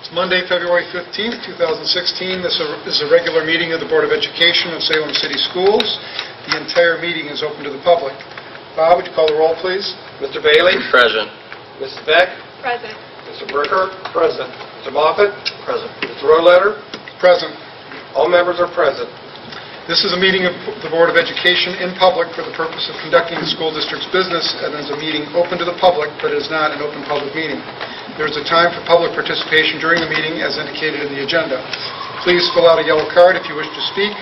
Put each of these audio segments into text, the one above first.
It's Monday, February 15th, 2016. This is a regular meeting of the Board of Education of Salem City Schools. The entire meeting is open to the public. Bob, would you call the roll, please? Mr. Bailey? Present. Mrs. Beck? Present. Mr. Bricker? Present. Mr. Moffett? Present. Mr. Roedlander? Present. All members are present. This is a meeting of the Board of Education in public for the purpose of conducting the school district's business and is a meeting open to the public, but is not an open public meeting. There is a time for public participation during the meeting as indicated in the agenda. Please fill out a yellow card if you wish to speak.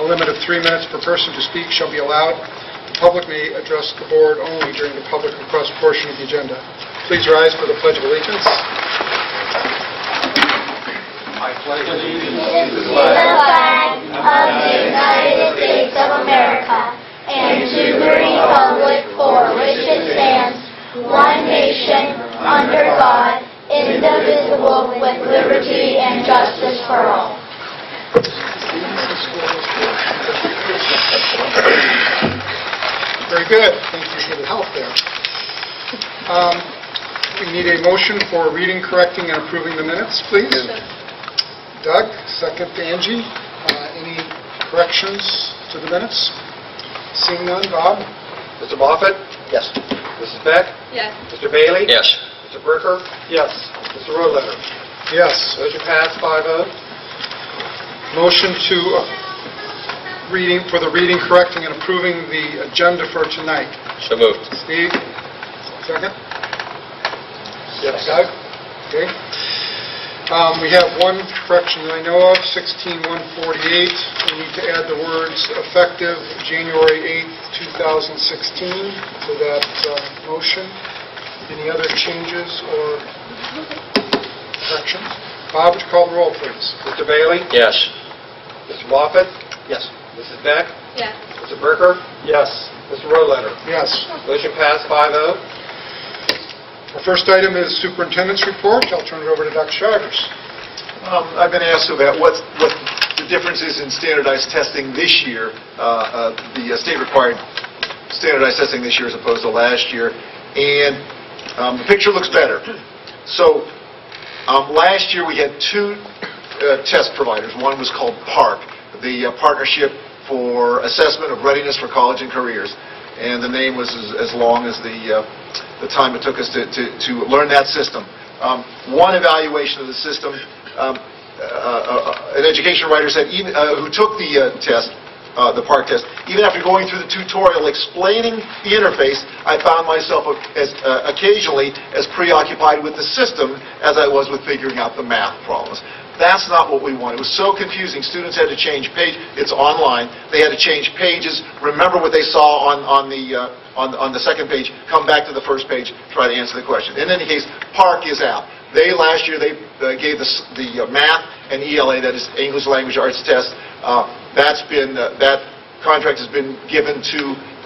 A limit of three minutes per person to speak shall be allowed. The public may address the board only during the public request portion of the agenda. Please rise for the Pledge of Allegiance. I pledge allegiance to the flag of the United States of America and to the republic for which it stands, one nation, under God, indivisible, with liberty and justice for all. Very good. Thank you for the help there. Um, We need a motion for reading, correcting, and approving the minutes, please. Doug, second to Angie. Uh, Any corrections to the minutes? Seeing none, Bob? Mr. Moffett? Yes. Mrs. Beck? Yes. Mr. Bailey? Yes. Mr. Bricker? Yes. Mr. Roedlander? Yes. Motion passed, five oh. Motion to uh, reading, for the reading, correcting, and approving the agenda for tonight. So moved. Steve, second? Yes. Doug? Okay. Um, We have one correction that I know of, 16148. We need to add the words effective January 8th, 2016 to that uh, motion. Any other changes or corrections? Bob, would you call the roll, please? Mr. Bailey? Yes. Mr. Moffett? Yes. Mrs. Beck? Yes. Mr. Bricker? Yes. Mr. Roedlander? Yes. Motion passed, five oh. Our first item is superintendent's report. I'll turn it over to Dr. Shivers. Um, I've been asked about what, what the difference is in standardized testing this year, uh, uh, the uh, state required standardized testing this year as opposed to last year, and um, the picture looks better. So, um, last year we had two uh, test providers. One was called PARC, the uh, Partnership for Assessment of Readiness for College and Careers, and the name was as, as long as the, uh, the time it took us to, to, to learn that system. Um, one evaluation of the system, um, uh, uh, an education writer said, even, uh, who took the uh, test, uh, the PARC test, even after going through the tutorial explaining the interface, I found myself as, uh, occasionally as preoccupied with the system as I was with figuring out the math problems. That's not what we want. It was so confusing. Students had to change page. It's online. They had to change pages, remember what they saw on, on, the, uh, on, on the second page, come back to the first page, try to answer the question. In any case, PARC is out. They, last year, they uh, gave the, the uh, math and ELA, that is English Language Arts Test. Uh, That's been, uh, that contract has been given to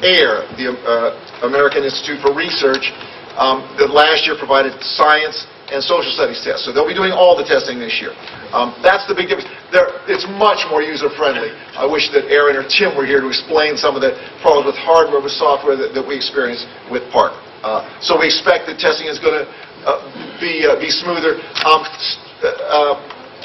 AIR, the uh, American Institute for Research, um, that last year provided science and social studies tests. So they'll be doing all the testing this year. Um, That's the big difference. There- It's much more user-friendly. I wish that Aaron or Tim were here to explain some of the problems with hardware, with software that that we experience with PARC. Uh, So we expect that testing is going to be uh, be smoother. Um, s- uh,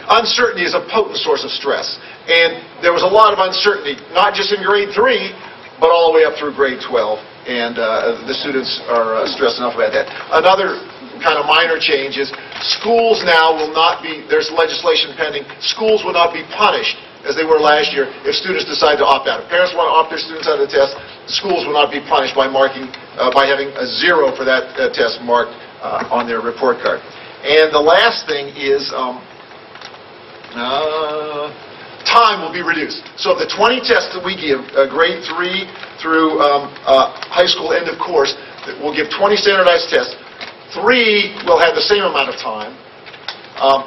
Uncertainty is a potent source of stress. And there was a lot of uncertainty, not just in grade three, but all the way up through grade 12. And uh, the students are uh, stressed enough about that. Another kind of minor change is schools now will not be, there's legislation pending, schools will not be punished as they were last year if students decide to opt out. If parents want to opt their students out of the test, schools will not be punished by marking, uh, by having a zero for that uh, test marked uh, on their report card. And the last thing is, um, uh, time will be reduced. So of the 20 tests that we give, uh, grade 3 through um, uh, high school end of course, that we'll give 20 standardized tests. Three will have the same amount of time. Um,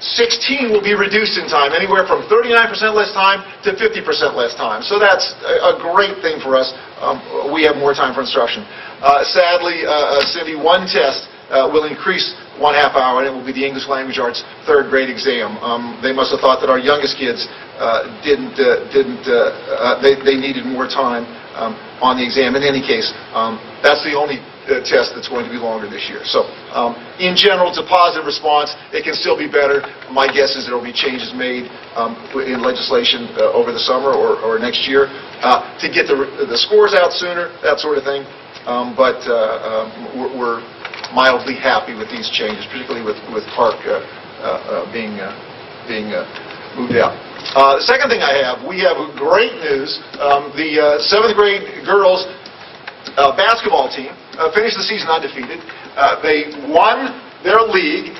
16 will be reduced in time, anywhere from 39% less time to 50% less time. So that's a a great thing for us. Um, We have more time for instruction. Uh, Sadly, uh, uh, Cindy, one test uh, will increase one half hour, and it will be the English Language Arts third grade exam. Um, They must have thought that our youngest kids uh, didn't, uh, didn't, uh, uh, they they needed more time um, on the exam. In any case, um, that's the only test that's going to be longer this year. So um, in general, it's a positive response. It can still be better. My guess is there will be changes made um, in legislation uh, over the summer or or next year uh, to get the the scores out sooner, that sort of thing. Um, But uh, um, we're- we're mildly happy with these changes, particularly with with PARC uh, uh, uh, being uh, being uh, moved out. The second thing I have, we have great news. Um, The seventh grade girls basketball team finished the season undefeated. They won their league.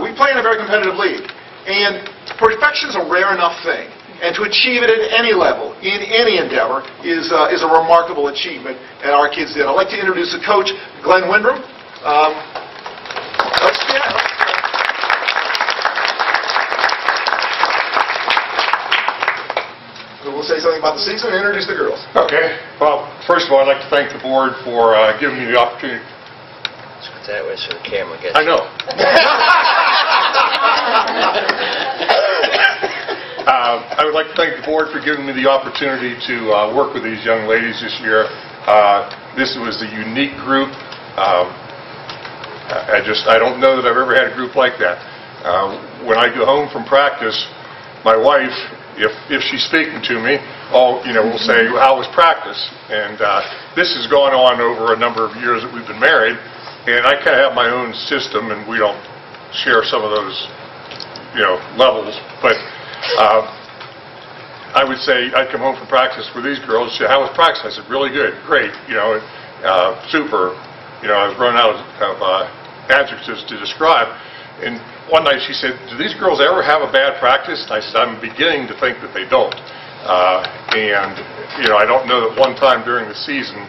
We play in a very competitive league. And perfection is a rare enough thing. And to achieve it at any level, in any endeavor, is uh, is a remarkable achievement, and our kids did. I'd like to introduce the coach, Glenn Windrum. Um, Let's stand. Who will say something about the season and introduce the girls. Okay, well, first of all, I'd like to thank the board for uh, giving me the opportunity. That way so the camera gets... I know. Uh, I would like to thank the board for giving me the opportunity to uh, work with these young ladies this year. Uh, This was a unique group. Um, I just, I don't know that I've ever had a group like that. Uh, When I go home from practice, my wife, if, if she's speaking to me, all, you know, will say, how was practice? And uh, this has gone on over a number of years that we've been married, and I kind of have my own system, and we don't share some of those, you know, levels, but uh, I would say, I'd come home from practice with these girls, say, how was practice? I said, really good, great, you know, uh, super. You know, I was running out of of, uh, adjectives to describe. And one night she said, do these girls ever have a bad practice? And I said, I'm beginning to think that they don't. Uh, And, you know, I don't know that one time during the season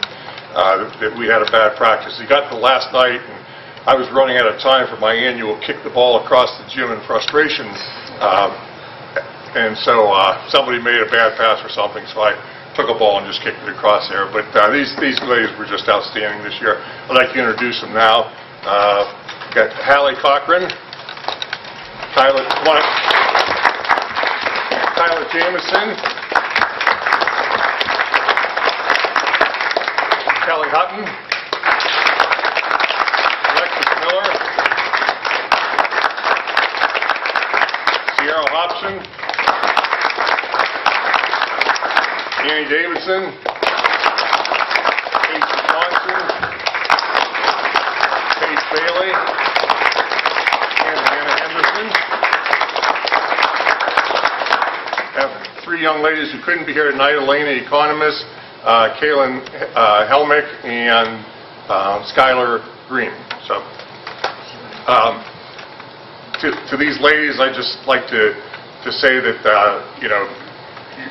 uh, that we had a bad practice. It got to last night, and I was running out of time for my annual kick the ball across the gym in frustration um, and so uh, somebody made a bad pass or something, so I took a ball and just kicked it across there. But uh, these these ladies were just outstanding this year. I'd like to introduce them now. Uh, Got Hallie Cochran, Tyler, come. Tyler Jamison, Kelly Hutton, Alexis Miller, Sierra Hobson, Annie Davidson, Bailey, and Hannah Henderson. I Have three young ladies who couldn't be here tonight, Elena Economist, uh, Kaylin uh, Helmick, and uh, Skylar Green. So, um, to to these ladies, I'd just like to to say that, uh, you know,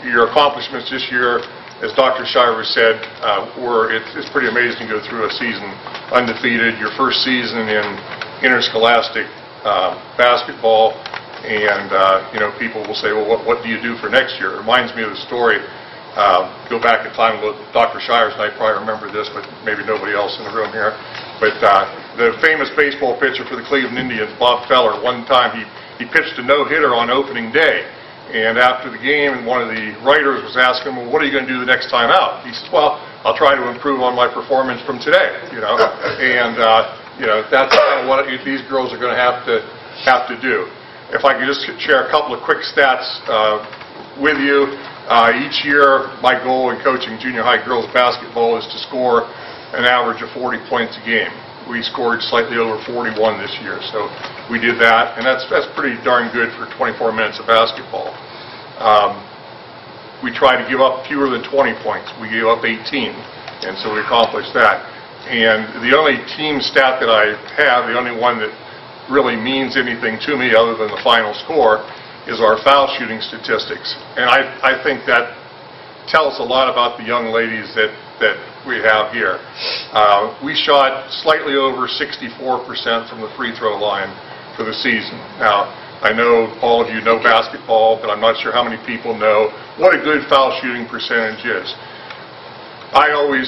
your accomplishments this year, as Dr. Shiver said, uh, were, it's it's pretty amazing to go through a season undefeated, your first season in interscholastic uh, basketball, and, uh, you know, people will say, well, what what do you do for next year? It reminds me of the story, uh, go back in time, Dr. Shivers and I probably remember this, but maybe nobody else in the room here, but uh, the famous baseball pitcher for the Cleveland Indians, Bob Feller, one time he he pitched a no-hitter on opening day, and after the game, one of the writers was asking him, well, what are you going to do the next time out? He says, well, I'll try to improve on my performance from today, you know? And, uh, you know, that's kind of what these girls are going to have to, have to do. If I could just share a couple of quick stats uh, with you. Uh, Each year, my goal in coaching junior high girls basketball is to score an average of 40 points a game. We scored slightly over 41 this year, so we did that, and that's, that's pretty darn good for 24 minutes of basketball. Um, We try to give up fewer than 20 points. We gave up 18, and so we accomplished that. And the only team stat that I have, the only one that really means anything to me other than the final score, is our foul shooting statistics. And I, I think that tells a lot about the young ladies that, that we have here. Uh, We shot slightly over 64% from the free throw line for the season. Now, I know all of you know basketball, but I'm not sure how many people know what a good foul shooting percentage is. I always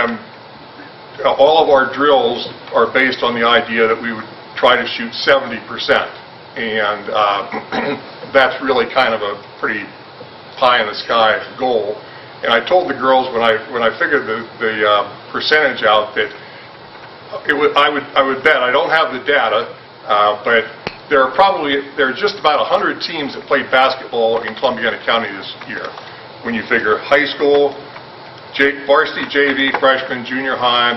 am, all of our drills are based on the idea that we would try to shoot 70%. And uh, that's really kind of a pretty pie in the sky goal. And I told the girls when I when I figured the the uh, percentage out that it would, I would, I would bet, I don't have the data, uh, but there are probably, there are just about 100 teams that played basketball in Columbiana County this year. When you figure high school, J- varsity JV, freshman, junior high,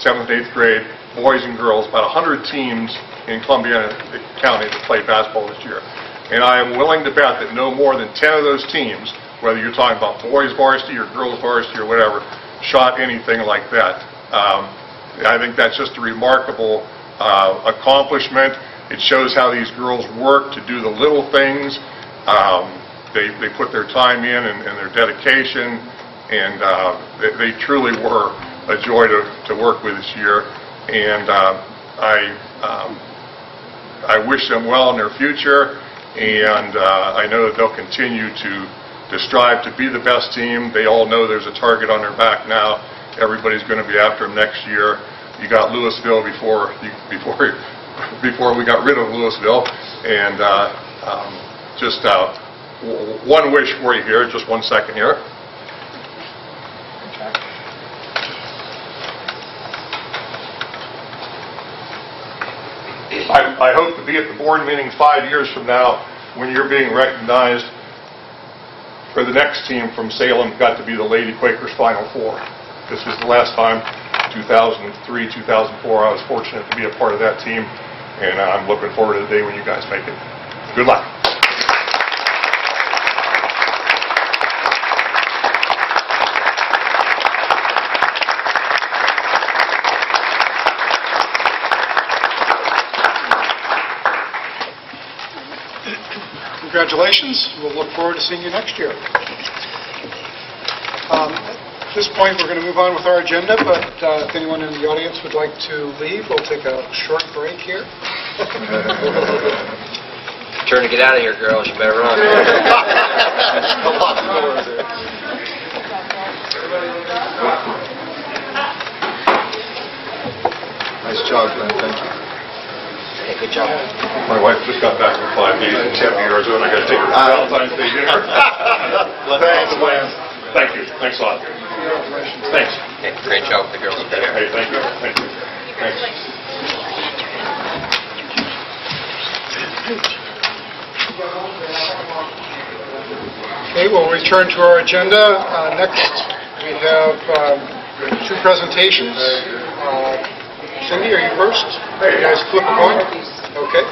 seventh, eighth grade, boys and girls, about 100 teams in Columbiana County that played basketball this year. And I am willing to bet that no more than 10 of those teams, whether you're talking about boys varsity or girls varsity or whatever, shot anything like that. Um, I think that's just a remarkable uh, accomplishment. It shows how these girls work to do the little things. Um, They they put their time in and and their dedication, and uh, they they truly were a joy to to work with this year. And uh, I um, I wish them well in their future, and uh, I know that they'll continue to to strive to be the best team. They all know there's a target on their back now. Everybody's going to be after them next year. You got Louisville before you- before before we got rid of Louisville, and uh, um, just uh, one wish for you here, just one second here. I I hope to be at the board meeting five years from now when you're being recognized for the next team from Salem got to be the Lady Quakers Final Four. This was the last time, 2003, 2004, I was fortunate to be a part of that team, and uh, I'm looking forward to the day when you guys make it. Good luck. Congratulations. We'll look forward to seeing you next year. At this point, we're going to move on with our agenda, but uh, if anyone in the audience would like to leave, we'll take a short break here. Turn to get out of here, girls. You better run. Nice job, Glenn, thank you. Hey, good job. My wife just got back from five days in Tempe, Arizona, I got to take her to Valentine's Day dinner. Thanks, Lance. Thank you, thanks a lot. Thanks. Hey, great job with the girls up there. Hey, thank you, thank you. Thanks. Okay, we'll return to our agenda. Uh, Next, we have um, two presentations. Uh, Cindy, are you first? You guys flip a coin? Okay.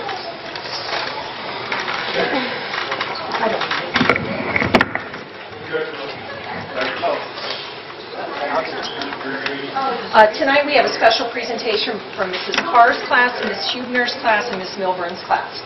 Uh, Tonight, we have a special presentation from Mrs. Carr's class, Ms. Hubner's class, and Ms. Milburn's class.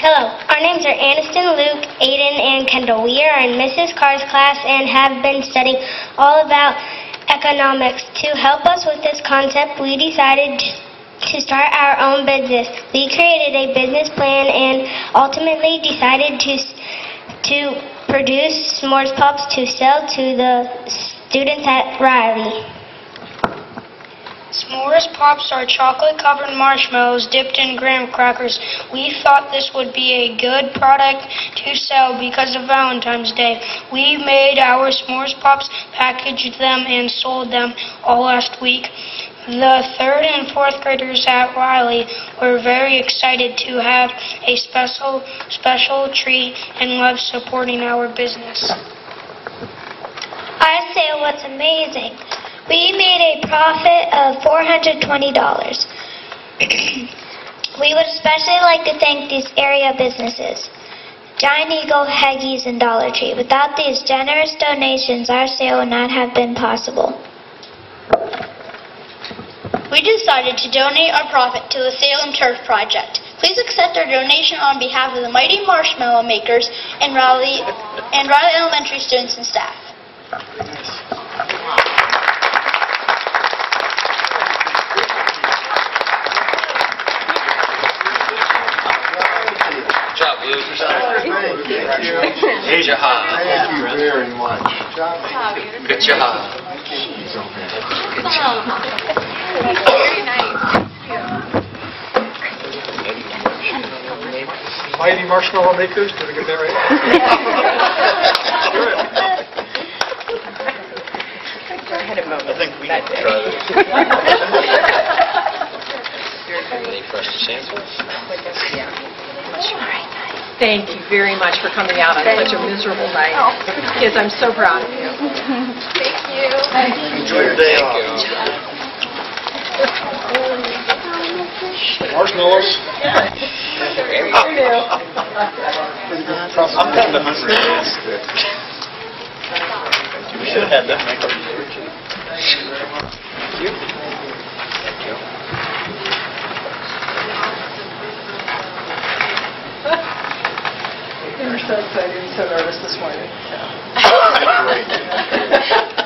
Hello, our names are Aniston, Luke, Aiden, and Kendall. We are in Mrs. Carr's class and have been studying all about economics. To help us with this concept, we decided to start our own business. We created a business plan and ultimately decided to to produce s'mores pops to sell to the students at Reilly. S'mores Pops are chocolate-covered marshmallows dipped in graham crackers. We thought this would be a good product to sell because of Valentine's Day. We made our S'mores Pops, packaged them, and sold them all last week. The third and fourth graders at Reilly were very excited to have a special special treat and love supporting our business. Our sale was amazing. We made a profit of $420. we would especially like to thank these area businesses. Giant Eagle, Haggis, and Dollar Tree. Without these generous donations, our sale would not have been possible. We decided to donate our profit to the Salem Turf Project. Please accept our donation on behalf of the Mighty Marshmallow Makers and Raleigh, and Raleigh Elementary students and staff. Good job, Luke. Good job. Thank you very much. Good job. Very nice. Mighty Marshmallow Makers, did I get that right? I think we can try this. Any questions? Thank you very much for coming out on such a miserable night. Oh. Kids, I'm so proud of you. Thank you. Enjoy your day off. Marshmallows. I'm kind of hungry. We should have had that macaroni. We were so excited and so nervous this morning.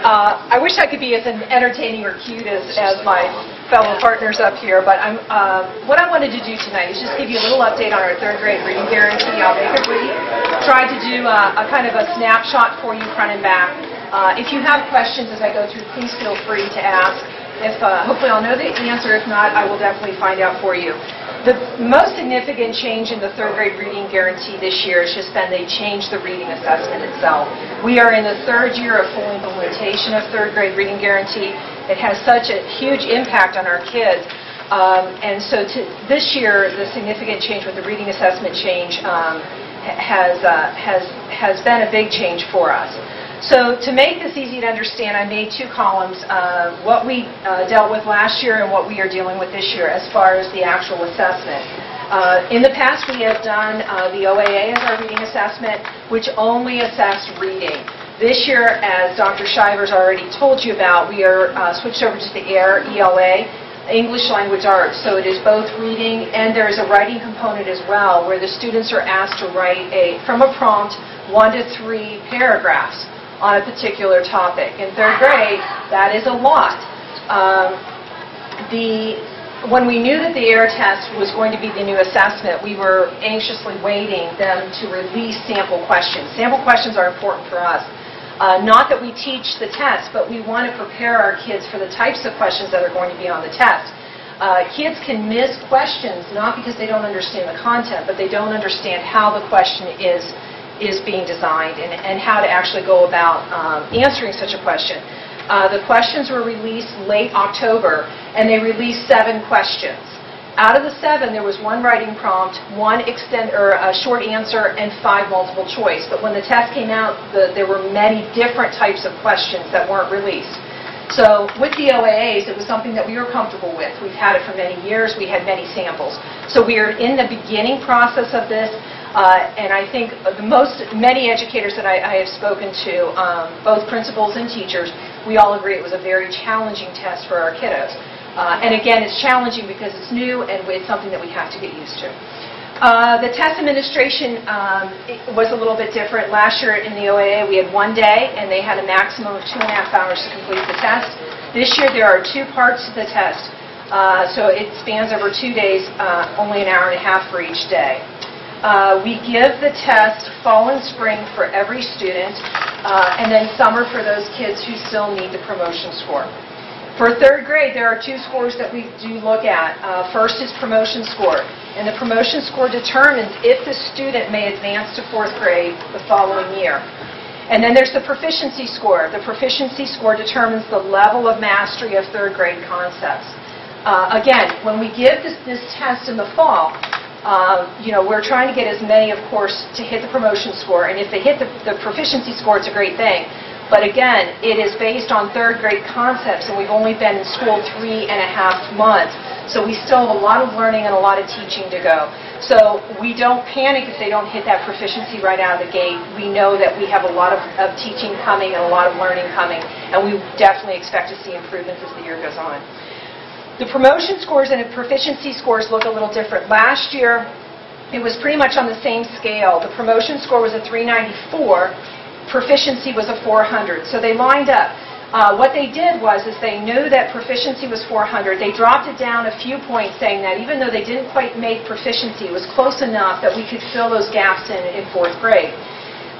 Uh, I wish I could be as entertaining or cute as, as my fellow partners up here, but I'm, uh, what I wanted to do tonight is just give you a little update on our third grade reading guarantee. I'll make it brief. Try to do uh, a kind of a snapshot for you front and back. Uh, If you have questions as I go through, please feel free to ask. If, uh, hopefully I'll know the answer. If not, I will definitely find out for you. The most significant change in the third grade reading guarantee this year has just been they changed the reading assessment itself. We are in the third year of full implementation of third grade reading guarantee. It has such a huge impact on our kids. Um, And so to- this year, the significant change with the reading assessment change um, has, uh, has, has been a big change for us. So to make this easy to understand, I made two columns, uh, what we uh, dealt with last year and what we are dealing with this year as far as the actual assessment. Uh, In the past, we have done uh, the OAA as our reading assessment, which only assessed reading. This year, as Dr. Shivers already told you about, we are uh, switched over to the AIR ELA, English Language Arts. So it is both reading and there is a writing component as well, where the students are asked to write a, from a prompt, one to three paragraphs on a particular topic. In third grade, that is a lot. Um, The, when we knew that the AIR test was going to be the new assessment, we were anxiously waiting them to release sample questions. Sample questions are important for us. Uh, Not that we teach the test, but we want to prepare our kids for the types of questions that are going to be on the test. Uh, Kids can miss questions, not because they don't understand the content, but they don't understand how the question is is being designed and, and how to actually go about um, answering such a question. Uh, the questions were released late October, and they released seven questions. Out of the seven, there was one writing prompt, one extend or a short answer, and five multiple choice. But when the test came out, the, there were many different types of questions that weren't released. So with the OAAs, it was something that we were comfortable with. We've had it for many years. We had many samples. So we are in the beginning process of this. Uh, And I think the most, many educators that I I have spoken to, um, both principals and teachers, we all agree it was a very challenging test for our kiddos. Uh, And again, it's challenging because it's new and it's something that we have to get used to. Uh, The test administration um, was a little bit different. Last year in the OAA, we had one day, and they had a maximum of two and a half hours to complete the test. This year, there are two parts to the test, Uh, so it spans over two days, uh, only an hour and a half for each day. Uh, We give the test fall and spring for every student, uh, and then summer for those kids who still need the promotion score. For third grade, there are two scores that we do look at. Uh, First is promotion score, and the promotion score determines if the student may advance to fourth grade the following year. And then there's the proficiency score. The proficiency score determines the level of mastery of third grade concepts. Uh, Again, when we give this this test in the fall, uh, you know, we're trying to get as many, of course, to hit the promotion score, and if they hit the the proficiency score, it's a great thing. But again, it is based on third grade concepts, and we've only been in school three and a half months. So we still have a lot of learning and a lot of teaching to go. So we don't panic if they don't hit that proficiency right out of the gate. We know that we have a lot of of teaching coming and a lot of learning coming, and we definitely expect to see improvements as the year goes on. The promotion scores and the proficiency scores look a little different. Last year, it was pretty much on the same scale. The promotion score was a 394, proficiency was a 400. So they lined up. Uh, What they did was, is they knew that proficiency was 400. They dropped it down a few points, saying that even though they didn't quite make proficiency, it was close enough that we could fill those gaps in in fourth grade.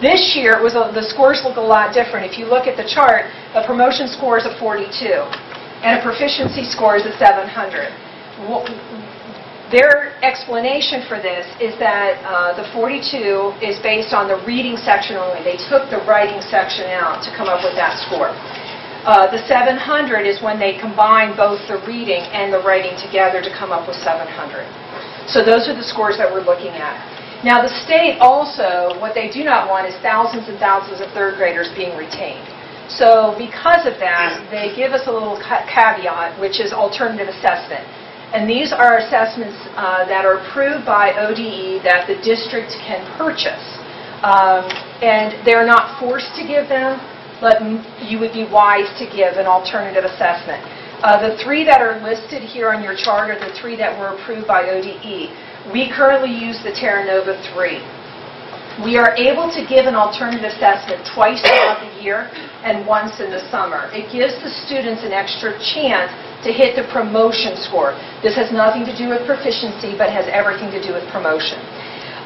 This year, it was, a- the scores look a lot different. If you look at the chart, the promotion score is a 42, and a proficiency score is a 700. Their explanation for this is that uh, the 42 is based on the reading section only. They took the writing section out to come up with that score. Uh, The 700 is when they combine both the reading and the writing together to come up with 700. So those are the scores that we're looking at. Now, the state also, what they do not want is thousands and thousands of third graders being retained. So because of that, they give us a little caveat, which is alternative assessment. And these are assessments uh, that are approved by ODE that the district can purchase. Um, And they're not forced to give them, but you would be wise to give an alternative assessment. Uh, The three that are listed here on your chart are the three that were approved by ODE. We currently use the Terra Nova 3. We are able to give an alternative assessment twice throughout the year and once in the summer. It gives the students an extra chance to hit the promotion score. This has nothing to do with proficiency, but has everything to do with promotion.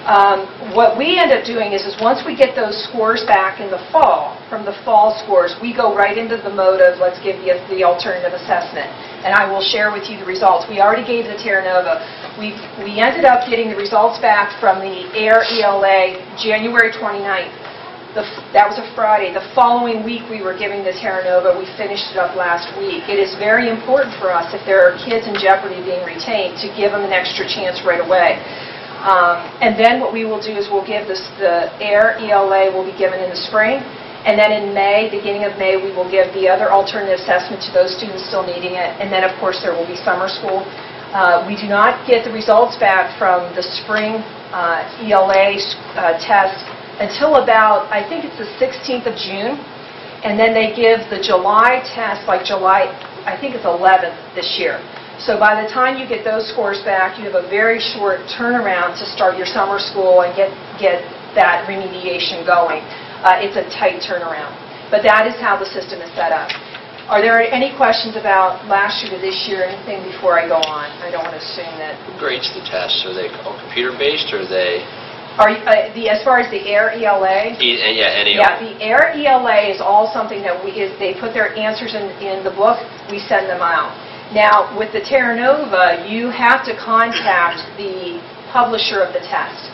Um, What we end up doing is, is once we get those scores back in the fall, from the fall scores, we go right into the mode of, let's give you the alternative assessment. And I will share with you the results. We already gave the Terra Nova. We we ended up getting the results back from the AIR ELA January 29th. The That was a Friday. The following week, we were giving the Terra Nova. We finished it up last week. It is very important for us, if there are kids in jeopardy being retained, to give them an extra chance right away. Um, And then what we will do is we'll give this, the AIR ELA will be given in the spring, and then in May, beginning of May, we will give the other alternative assessment to those students still needing it, and then, of course, there will be summer school. Uh, We do not get the results back from the spring uh, ELA uh, test until about, I think it's the 16th of June, and then they give the July test, like July, I think it's 11th this year. So by the time you get those scores back, you have a very short turnaround to start your summer school and get, get that remediation going. Uh, It's a tight turnaround. But that is how the system is set up. Are there any questions about last year to this year, anything before I go on? I don't want to assume that. Who grades the tests? Are they all computer-based, or are they, Are, you- uh, the, as far as the AIR ELA? e- yeah, any? Yeah, the AIR ELA is all something that we, is they put their answers in, in the book, we send them out. Now, with the Terra Nova, you have to contact the publisher of the test.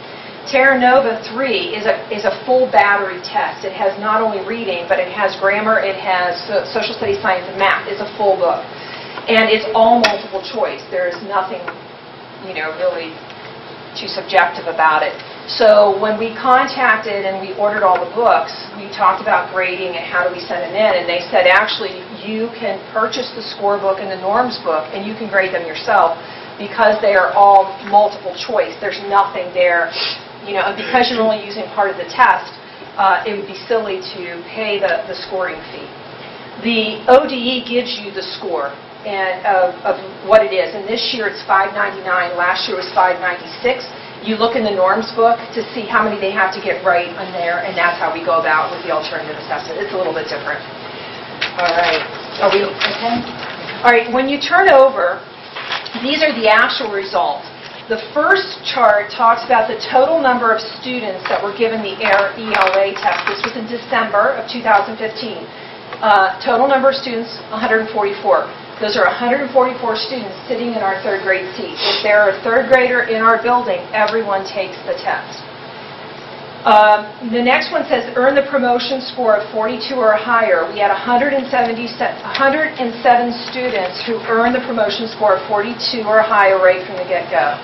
Terra Nova 3 is a, is a full battery test. It has not only reading, but it has grammar, it has so- social studies, science, and math. It's a full book. And it's all multiple choice. There is nothing, you know, really too subjective about it. So when we contacted and we ordered all the books, we talked about grading and how do we send them in, and they said, actually, you can purchase the scorebook and the norms book, and you can grade them yourself, because they are all multiple choice. There's nothing there, you know, and because you're only using part of the test, uh, it would be silly to pay the the scoring fee. The ODE gives you the score and of of what it is, and this year it's 599, last year was 596. You look in the norms book to see how many they have to get right on there, and that's how we go about with the alternative assessment. It's a little bit different. All right, are we okay? All right, when you turn over, these are the actual results. The first chart talks about the total number of students that were given the ELA test. This was in December of 2015. Uh, Total number of students, 144. Those are 144 students sitting in our third grade seats. If they're a third grader in our building, everyone takes the test. Um, The next one says, earn the promotion score of 42 or higher. We had 170 107 students who earned the promotion score of 42 or higher right from the get-go.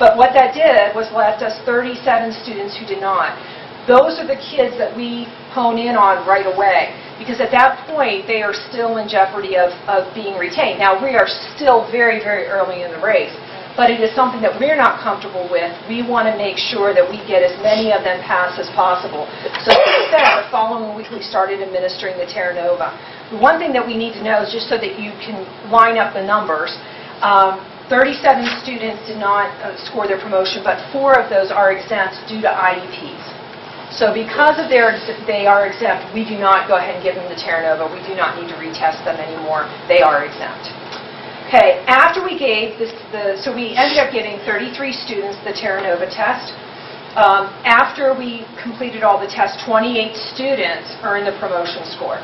But what that did was left us 37 students who did not. Those are the kids that we hone in on right away, because at that point, they are still in jeopardy of of being retained. Now, we are still very, very early in the race, but it is something that we're not comfortable with. We want to make sure that we get as many of them passed as possible. So as I said, the following week, we started administering the Terra Nova. The one thing that we need to know is just so that you can line up the numbers, um, 37 students did not uh, score their promotion, but four of those are exempt due to IEPs. So because of their, they are exempt, we do not go ahead and give them the Terra Nova. We do not need to retest them anymore. They are exempt. Okay, after we gave this, the, so we ended up giving 33 students the Terra Nova test. Um, After we completed all the tests, 28 students earned the promotion score.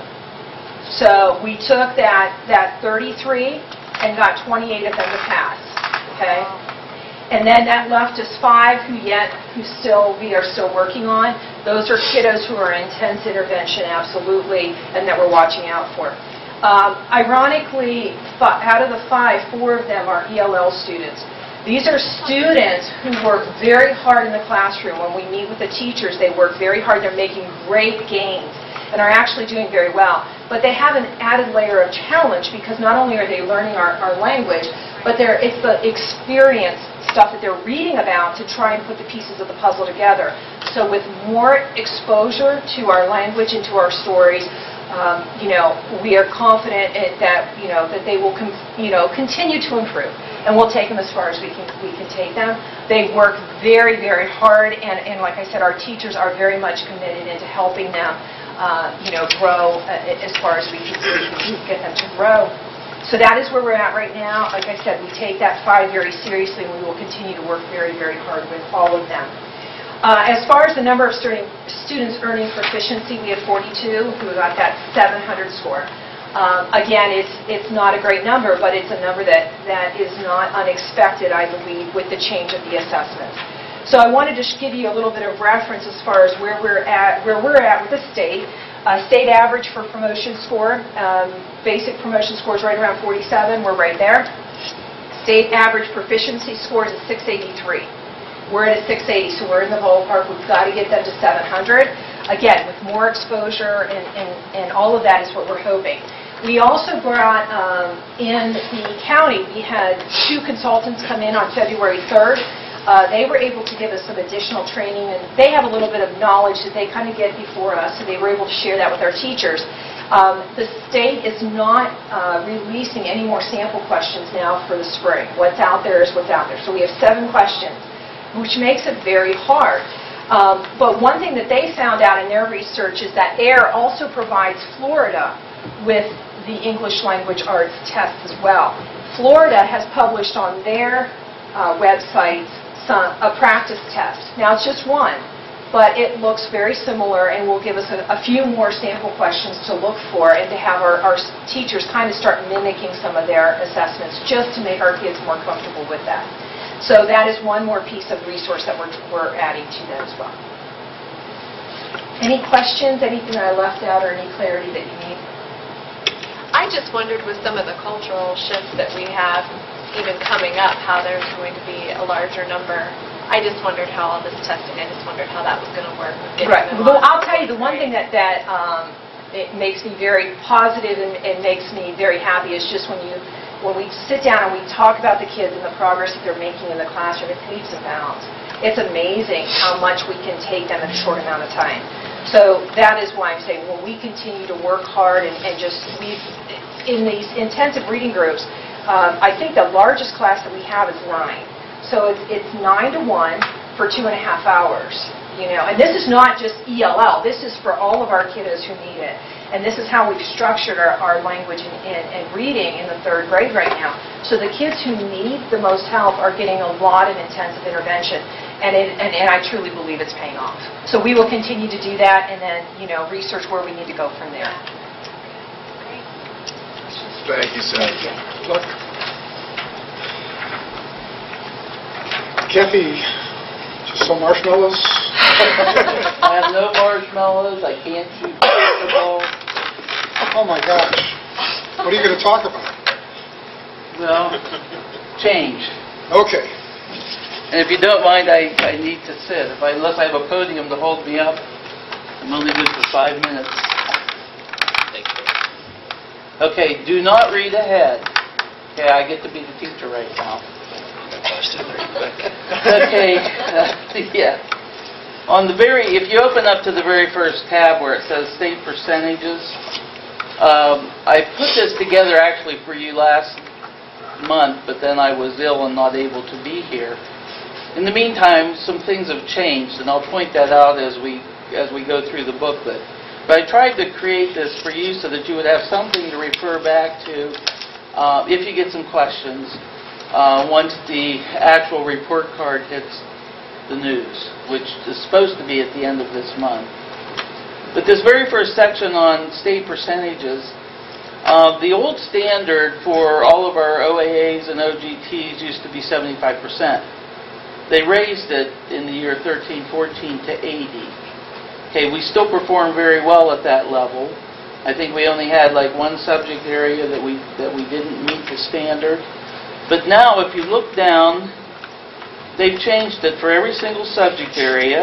So we took that, that 33 and got 28 of them to pass, okay? And then that left us five who yet, who still, we are still working on. Those are kiddos who are intense intervention, absolutely, and that we're watching out for. Um, Ironically, out of the five, four of them are ELL students. These are students who work very hard in the classroom. When we meet with the teachers, they work very hard. They're making great gains and are actually doing very well. But they have an added layer of challenge because not only are they learning our, our language, but it's the experience stuff that they're reading about to try and put the pieces of the puzzle together. So with more exposure to our language and to our stories, um, you know, we are confident that, you know, that they will, you know, continue to improve. And we'll take them as far as we can, we can take them. They work very, very hard, and, and like I said, our teachers are very much committed into helping them, uh, you know, grow uh, as far as we can, we can get them to grow. So that is where we're at right now. Like I said, we take that five very seriously, and we will continue to work very, very hard with all of them. Uh, As far as the number of students earning proficiency, we had 42 who got that 700 score. Um, Again, it's it's not a great number, but it's a number that that is not unexpected, I believe, with the change of the assessments. So I wanted to give you a little bit of reference as far as where we're at, where we're at with the state. Uh, State average for promotion score, um, basic promotion score is right around 47, we're right there. State average proficiency score is a 683. We're at a 680, so we're in the ballpark. We've got to get them to 700. Again, with more exposure and, and, and all of that is what we're hoping. We also brought um, in the county, we had two consultants come in on February 3rd. Uh, They were able to give us some additional training, and they have a little bit of knowledge that they kind of get before us, so they were able to share that with our teachers. Um, The state is not uh, releasing any more sample questions now for the spring. What's out there is what's out there. So we have seven questions which makes it very hard. Um, But one thing that they found out in their research is that AIR also provides Florida with the English language arts test as well. Florida has published on their uh, website some- a practice test. Now, it's just one, but it looks very similar and will give us a a few more sample questions to look for and to have our our teachers kind of start mimicking some of their assessments, just to make our kids more comfortable with that. So that is one more piece of resource that we're, we're adding to that as well. Any questions, anything I left out, or any clarity that you need? I just wondered with some of the cultural shifts that we have even coming up, how there's going to be a larger number. I just wondered how all this testing, I just wondered how that was going to work with getting Right. them Well, on. I'll tell you, the one thing that, that um, it makes me very positive and and makes me very happy is just when you, when we sit down and we talk about the kids and the progress that they're making in the classroom, it's leaps and bounds. It's amazing how much we can take them in a short amount of time. So that is why I'm saying, when we continue to work hard and and just, we, in these intensive reading groups, um, I think the largest class that we have is nine. So it's it's nine to one for two and a half hours, you know, and this is not just ELL, this is for all of our kiddos who need it. And this is how we've structured our, our language and, and, and reading in the third grade right now. So the kids who need the most help are getting a lot of intensive intervention, and, it, and, and I truly believe it's paying off. So we will continue to do that and then, you know, research where we need to go from there. Thank you, Seth. Good luck. Kathy, just some marshmallows? I have no marshmallows, I can't shoot basketball. Oh, my gosh. What are you going to talk about? Well, change. Okay. And if you don't mind, I, I need to sit. If I, unless I have a podium to hold me up, I'm only good for five minutes. Okay, do not read ahead. Okay, I get to be the teacher right now. Okay, uh, yeah. On the very, if you open up to the very first tab where it says state percentages, um, I put this together actually for you last month, but then I was ill and not able to be here. In the meantime, some things have changed, and I'll point that out as we, as we go through the booklet. But I tried to create this for you so that you would have something to refer back to uh, if you get some questions, uh, once the actual report card hits the news, which is supposed to be at the end of this month. But this very first section on state percentages, uh, the old standard for all of our OAAs and OGTs used to be 75%. They raised it in the year 13, 14 to 80. Okay, we still perform very well at that level. I think we only had like one subject area that we, that we didn't meet the standard. But now, if you look down, they've changed it for every single subject area.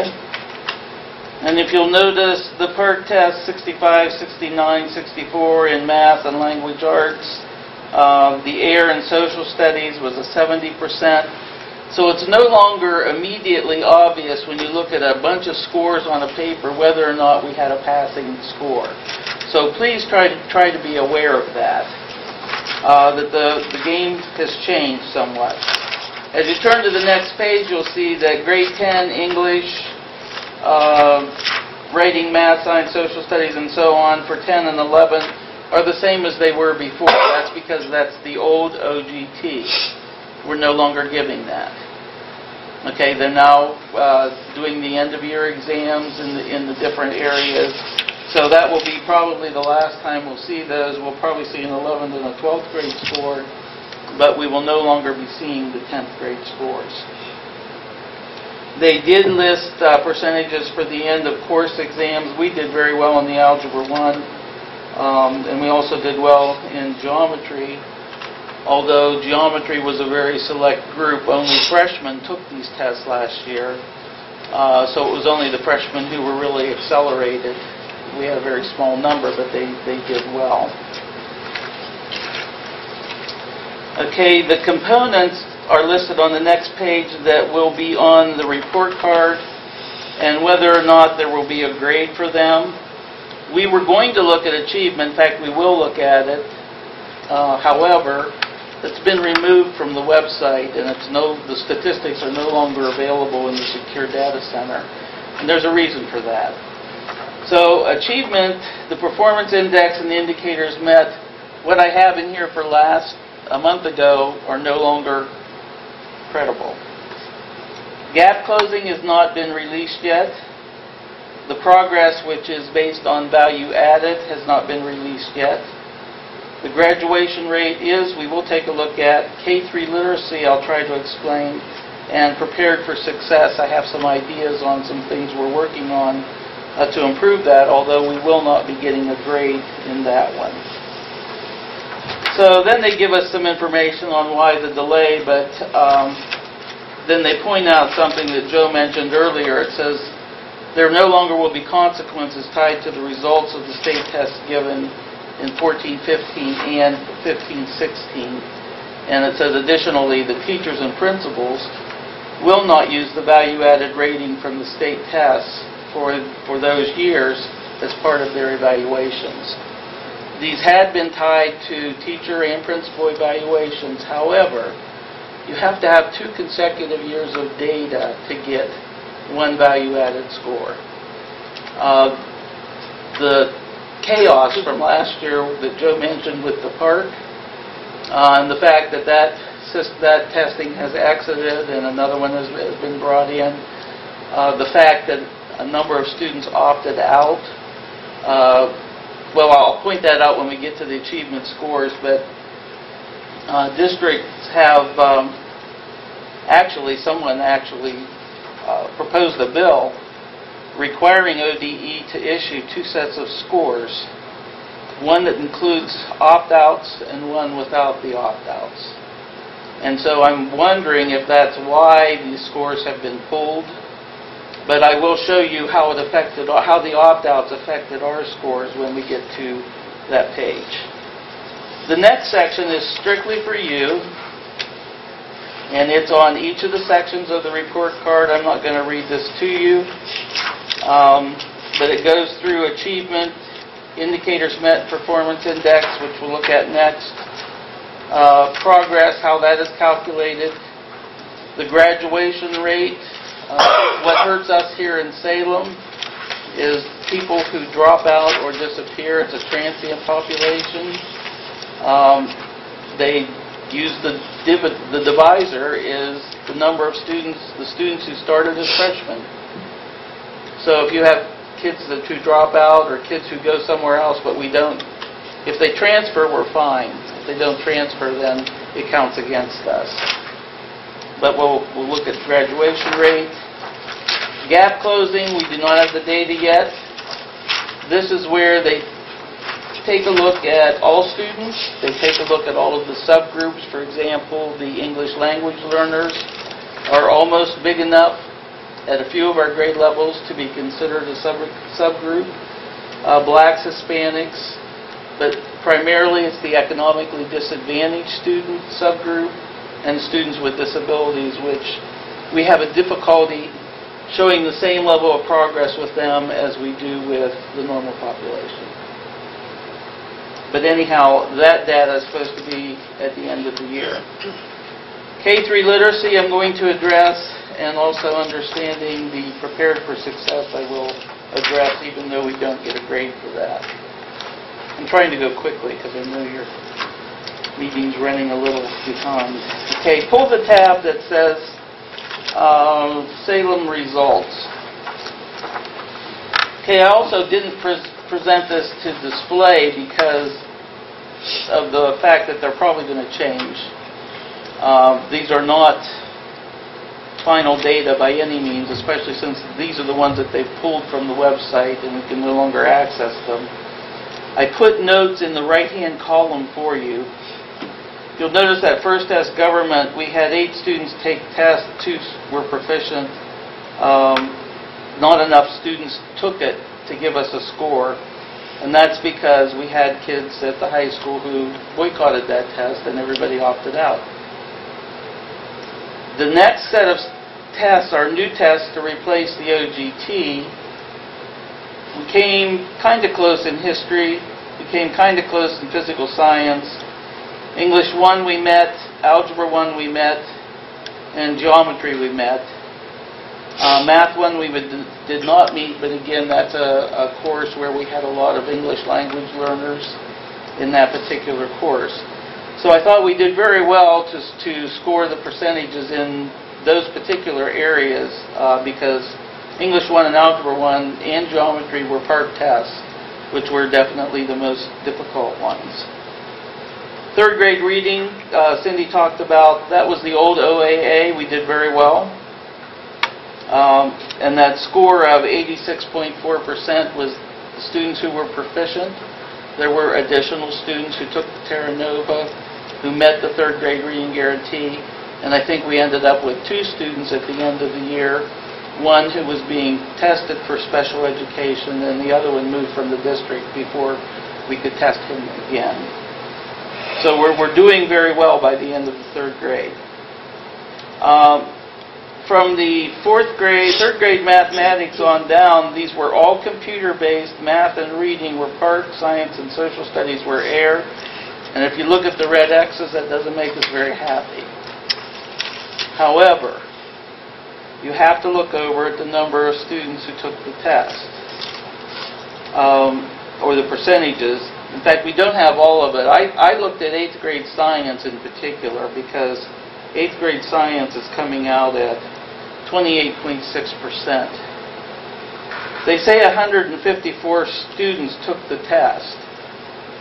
And if you'll notice, the PARC test, 65, 69, 64 in math and language arts. Uh, The AIR and social studies was a 70%. So it's no longer immediately obvious when you look at a bunch of scores on a paper whether or not we had a passing score. So please try to, try to be aware of that, uh, that the, the game has changed somewhat. As you turn to the next page, you'll see that grade 10 English, uh, writing, math, science, social studies, and so on for 10 and 11 are the same as they were before. That's because that's the old OGT. We're no longer giving that. Okay, they're now uh, doing the end-of-year exams in the, in the different areas. So that will be probably the last time we'll see those. We'll probably see an 11th and a 12th grade score, but we will no longer be seeing the 10th grade scores. They did list uh, percentages for the end of course exams. We did very well in the Algebra 1, um, and we also did well in geometry. Although geometry was a very select group, only freshmen took these tests last year. Uh, So it was only the freshmen who were really accelerated. We had a very small number, but they, they did well. Okay, the components are listed on the next page that will be on the report card and whether or not there will be a grade for them. We were going to look at achievement, in fact, we will look at it. Uh, However, it's been removed from the website and it's no, the statistics are no longer available in the secure data center. And there's a reason for that. So achievement, the performance index and the indicators met. What I have in here for last, a month ago, are no longer credible. Gap closing has not been released yet. The progress, which is based on value added, has not been released yet. The graduation rate is, we will take a look at K-3 literacy, I'll try to explain, and prepared for success, I have some ideas on some things we're working on uh, to improve that, although we will not be getting a grade in that one. So then they give us some information on why the delay, but um, then they point out something that Joe mentioned earlier. It says, "There no longer will be consequences tied to the results of the state tests given in 14-15 and 15-16." And it says, "Additionally, the teachers and principals will not use the value-added rating from the state tests for for those years as part of their evaluations." These had been tied to teacher and principal evaluations. However, you have to have two consecutive years of data to get one value-added score. Uh, The chaos from last year that Joe mentioned with the PARC, uh, and the fact that that that testing has exited and another one has has been brought in, uh, the fact that a number of students opted out, uh, well, I'll point that out when we get to the achievement scores, but uh, districts have, um, actually, someone actually uh, proposed a bill requiring ODE to issue two sets of scores, one that includes opt-outs and one without the opt-outs. And so I'm wondering if that's why these scores have been pulled, but I will show you how it affected, how the opt-outs affected our scores when we get to that page. The next section is strictly for you, and it's on each of the sections of the report card. I'm not going to read this to you, um, but it goes through achievement, indicators met, performance index, which we'll look at next, uh, progress, how that is calculated, the graduation rate. Uh, What hurts us here in Salem is people who drop out or disappear. It's a transient population. Um, They use the div- the divisor is the number of students, the students who started as freshmen. So if you have kids that who drop out or kids who go somewhere else, but we don't, if they transfer, we're fine. If they don't transfer, then it counts against us. But we'll, we'll look at graduation rate. Gap closing, we do not have the data yet. This is where they take a look at all students. They take a look at all of the subgroups. For example, the English language learners are almost big enough at a few of our grade levels to be considered a sub subgroup. Uh, Blacks, Hispanics, but primarily it's the economically disadvantaged student subgroup and students with disabilities, which we have a difficulty showing the same level of progress with them as we do with the normal population. But anyhow, that data is supposed to be at the end of the year. K-3 literacy I'm going to address, and also understanding the prepared for success I will address, even though we don't get a grade for that. I'm trying to go quickly because I know your meeting's running a little behind. Okay, pull the tab that says um, Salem results. Okay, I also didn't present this to display because of the fact that they're probably going to change. Um, These are not final data by any means, especially since these are the ones that they've pulled from the website and we can no longer access them. I put notes in the right-hand column for you. You'll notice that first test government, we had eight students take tests, two were proficient. Um, Not enough students took it to give us a score, and that's because we had kids at the high school who boycotted that test and everybody opted out. The next set of tests are new tests to replace the OGT. We came kind of close in history, we came kind of close in physical science. English 1 we met, Algebra 1 we met, and Geometry we met. Uh, Math 1 we would- did not meet, but again, that's a a course where we had a lot of English language learners in that particular course. So I thought we did very well to to score the percentages in those particular areas uh, because English 1 and Algebra 1 and Geometry were PARC tests, which were definitely the most difficult ones. Third grade reading, uh, Cindy talked about, that was the old OAA, we did very well. Um, And that score of 86.4% was students who were proficient. There were additional students who took the Terra Nova, who met the third grade reading guarantee, and I think we ended up with two students at the end of the year, one who was being tested for special education, and the other one moved from the district before we could test him again. So we're, we're doing very well by the end of the third grade. Um, From the fourth grade, third grade mathematics on down, these were all computer-based. Math and reading were PARC, science and social studies were AIR. And if you look at the red X's, that doesn't make us very happy. However, you have to look over at the number of students who took the test, um, or the percentages. In fact, we don't have all of it. I, I looked at eighth grade science in particular because eighth grade science is coming out at 28.6%. They say 154 students took the test,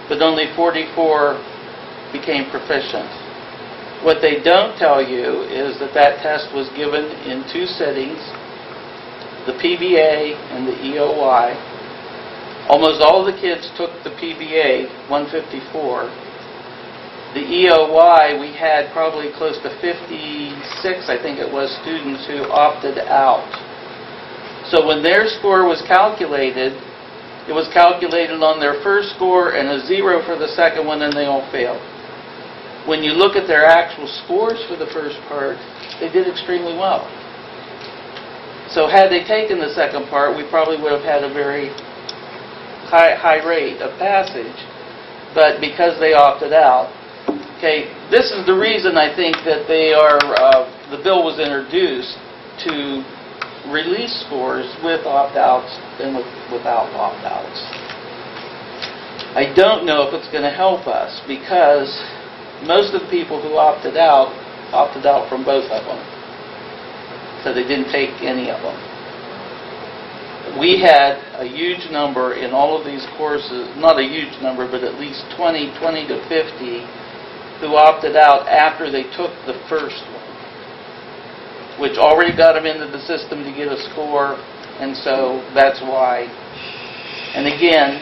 but only 44 became proficient. What they don't tell you is that that test was given in two settings, the PBA and the EOY. Almost all the kids took the PBA, 154. The EOY, we had probably close to 56, I think it was, students who opted out. So when their score was calculated, it was calculated on their first score and a zero for the second one, and they all failed. When you look at their actual scores for the first part, they did extremely well. So had they taken the second part, we probably would have had a very high, high rate of passage. But because they opted out, okay, this is the reason I think that they are, uh, the bill was introduced to release scores with opt-outs and with, without opt-outs. I don't know if it's going to help us because most of the people who opted out, opted out from both of them. So they didn't take any of them. We had a huge number in all of these courses, not a huge number, but at least 20, 20 to 50, who opted out after they took the first one, which already got them into the system to get a score, and so that's why. And again,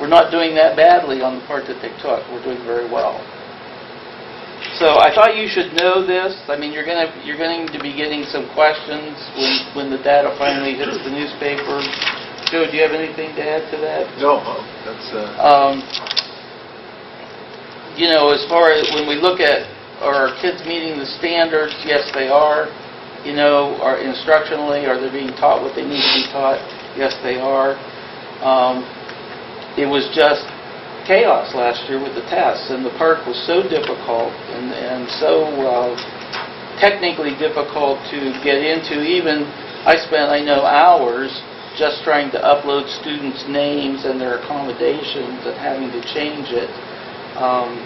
we're not doing that badly on the part that they took. We're doing very well. So I thought you should know this. I mean, you're going to you're going to be getting some questions when when the data finally hits the newspaper. Joe, do you have anything to add to that? No, uh, that's, uh, Um, you know, as far as when we look at are our kids meeting the standards? Yes, they are. You know, are instructionally, are they being taught what they need to be taught? Yes, they are. Um, it was just chaos last year with the tests, and the PARC was so difficult and, and so uh, technically difficult to get into. Even I spent, I know, hours just trying to upload students' names and their accommodations and having to change it. Um,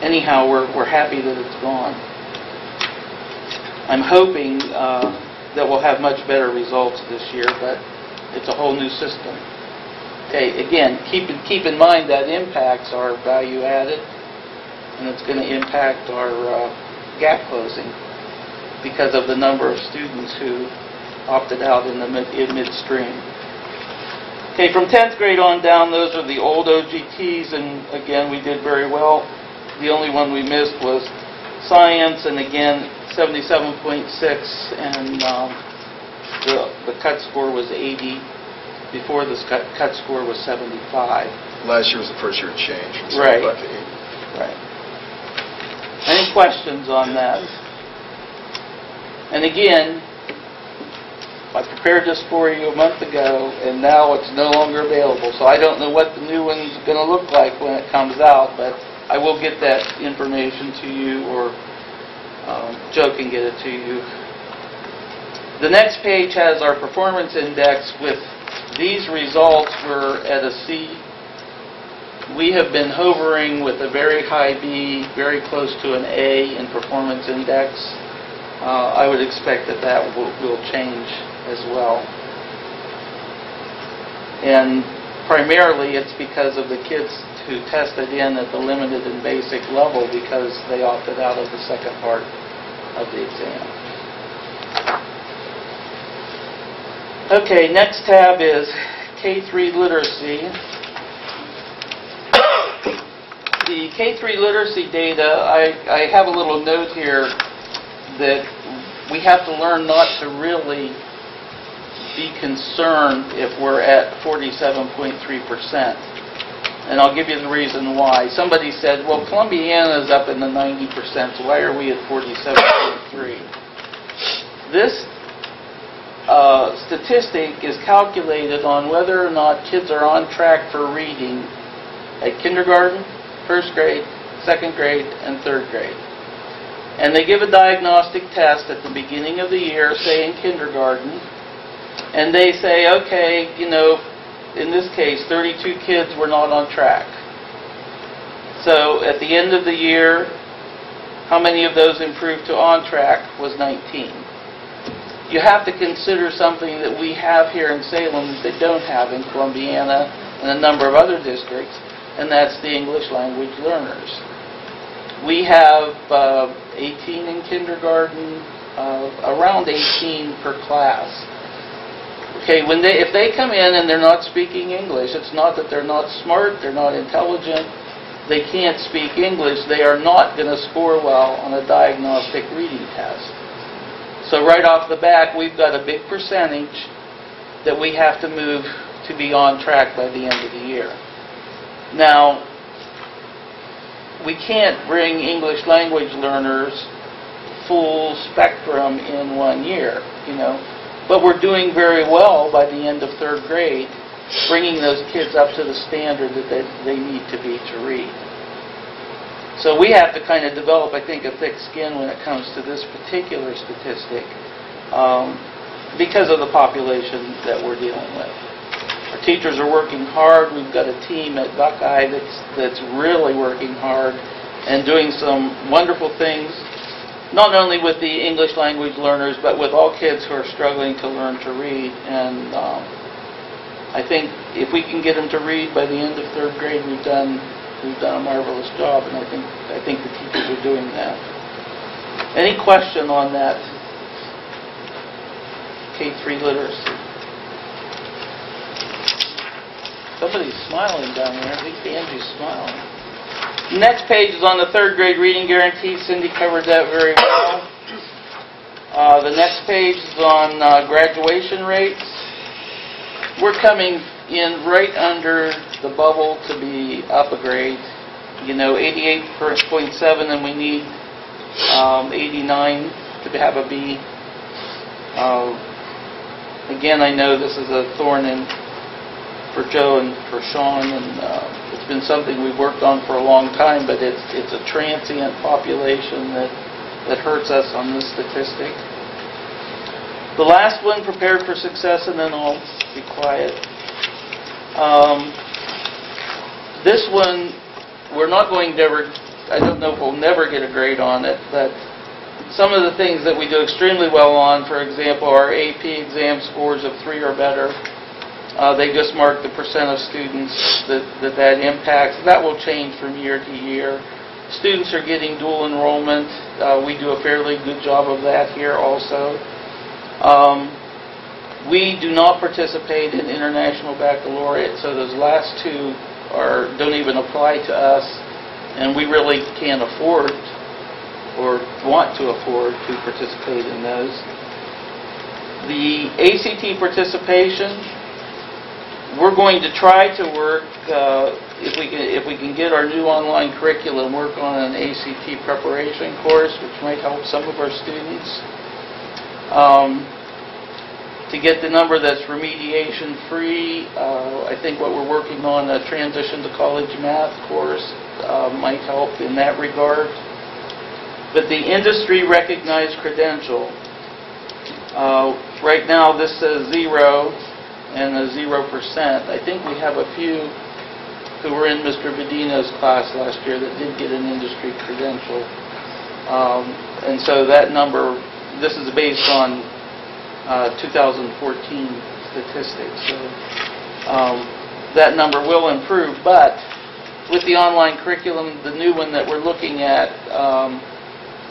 anyhow, we're, we're happy that it's gone. I'm hoping uh, that we'll have much better results this year, but it's a whole new system. Okay, again, keep, keep in mind that impacts our value added, and it's going to impact our uh, gap closing because of the number of students who opted out in the mid, in midstream. Okay, from 10th grade on down, those are the old OGTs, and again, we did very well. The only one we missed was science, and again, 77.6, and um, the, the cut score was 80. Before this cut, cut score was 75. last year was the first year it changed. from Right. 75 to 80. Right. Any questions on that? And again, I prepared this for you a month ago, and now it's no longer available. So I don't know what the new one's going to look like when it comes out, but I will get that information to you, or um, Joe can get it to you. The next page has our performance index with these results were at a C. We have been hovering with a very high B, very close to an A in performance index. Uh, I would expect that that will will change as well. And primarily, it's because of the kids who tested in at the limited and basic level because they opted out of the second part of the exam. Okay, next tab is K-3 literacy. The K-3 literacy data, I, I have a little note here that we have to learn not to really be concerned if we're at 47.3%. And I'll give you the reason why. Somebody said, well, Columbiana is up in the 90%, so why are we at 47.3? This uh, statistic is calculated on whether or not kids are on track for reading at kindergarten, first grade, second grade, and third grade. And they give a diagnostic test at the beginning of the year, say in kindergarten, and they say, okay, you know, in this case, 32 kids were not on track. So at the end of the year, how many of those improved to on track was 19 you have to consider something that we have here in Salem that they don't have in Columbiana and a number of other districts, and that's the English language learners. We have uh, 18 in kindergarten, uh, around 18 per class. Okay, when they, if they come in and they're not speaking English, it's not that they're not smart, they're not intelligent, they can't speak English, they are not going to score well on a diagnostic reading test. So right off the bat, we've got a big percentage that we have to move to be on track by the end of the year. Now, we can't bring English language learners full spectrum in one year, you know, but we're doing very well by the end of third grade, bringing those kids up to the standard that they, they need to be to read. So we have to kind of develop, I think, a thick skin when it comes to this particular statistic um, because of the population that we're dealing with. Our teachers are working hard. We've got a team at Buckeye that's, that's really working hard and doing some wonderful things, not only with the English language learners, but with all kids who are struggling to learn to read. And um, I think if we can get them to read by the end of third grade, we've done, we've done a marvelous job, and I think, I think the teachers are doing that. Any question on that K-3 literacy? Somebody's smiling down there. I think Angie's smiling. Next page is on the third grade reading guarantee. Cindy covered that very well. Uh, The next page is on uh, graduation rates. We're coming in right under the bubble to be up a grade. You know, 88.7, and we need um, 89 to have a B. Uh, Again, I know this is a thorn in for Joe and for Sean, and it's been something we've worked on for a long time, but it's it's a transient population that that hurts us on this statistic. The last one, prepared for success, and then I'll be quiet. Um, This one, we're not going to ever, I don't know if we'll never get a grade on it, but some of the things that we do extremely well on, for example, our AP exam scores of three or better, uh, they just mark the percent of students that that that impacts. That will change from year to year. Students are getting dual enrollment. Uh, We do a fairly good job of that here also. Um, We do not participate in international baccalaureate, so those last two are, don't even apply to us, and we really can't afford or want to afford to participate in those. The ACT participation, we're going to try to work, uh, if we can, if we can get our new online curriculum, work on an ACT preparation course, which might help some of our students. Um, To get the number that's remediation-free, uh, I think what we're working on, a transition to college math course, uh, might help in that regard. But the industry-recognized credential, uh, right now, this says zero and a zero percent. I think we have a few who were in Mr. Bedino's class last year that did get an industry credential. Um, And so that number, this is based on uh, 2014 statistics. So um, that number will improve, but with the online curriculum, the new one that we're looking at, um,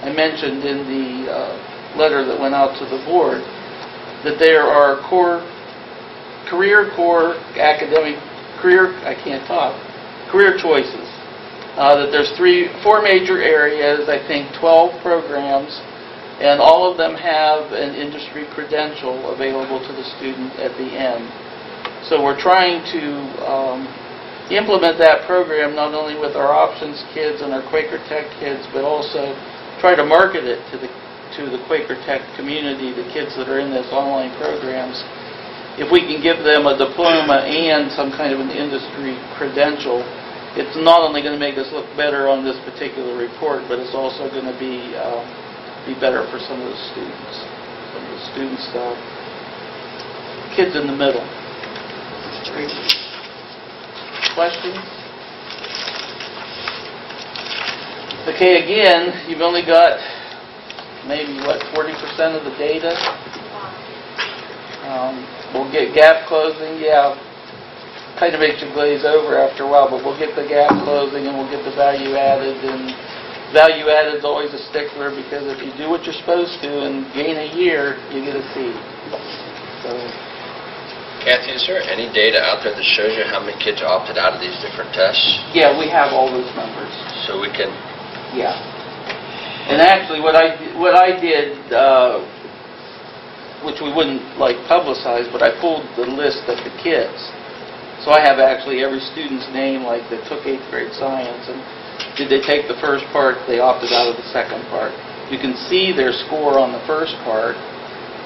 I mentioned in the uh, letter that went out to the board, that there are core, career core academic, career, I can't talk, career choices. Uh, That there's three, four major areas, I think 12 programs, and all of them have an industry credential available to the student at the end. So we're trying to um, implement that program not only with our options kids and our Quaker Tech kids, but also try to market it to the to the Quaker Tech community, the kids that are in those online programs. If we can give them a diploma and some kind of an industry credential, it's not only going to make us look better on this particular report, but it's also going to be uh, be better for some of the students, some of the students, uh, kids in the middle. Questions? Okay, again, you've only got maybe, what, 40% of the data? Um, We'll get gap closing, yeah, kind of makes you glaze over after a while, but we'll get the gap closing and we'll get the value added, and value added is always a stickler, because if you do what you're supposed to and gain a year, you get a C. So, Kathy, is there any data out there that shows you how many kids opted out of these different tests? yeah, we have all those numbers. So we can, Yeah. And actually, what I, what I did, uh, which we wouldn't like publicize, but I pulled the list of the kids. So I have actually every student's name, like that took eighth grade science, and did they take the first part, they opted out of the second part. You can see their score on the first part,